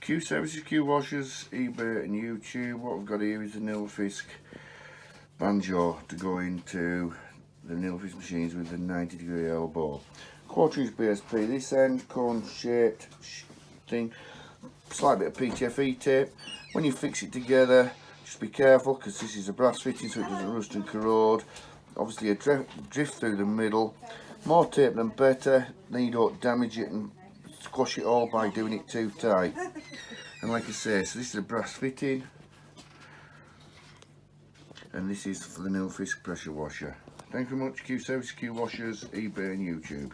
Q services, Q washers, eBay and YouTube. What we've got here is the Nilfisk banjo to go into the Nilfisk machines with the 90 degree elbow. Quarter inch BSP this end, cone shaped thing. Slight bit of PTFE tape. When you fix it together, just be careful because this is a brass fitting so it doesn't rust and corrode. Obviously a drift, drift through the middle. More tape than better, then you don't damage it and squash it all by doing it too tight. And like I say, so this is a brass fitting. And this is for the Nilfisk pressure washer. Thank you very much, Q Service, Q Washers, eBay and YouTube.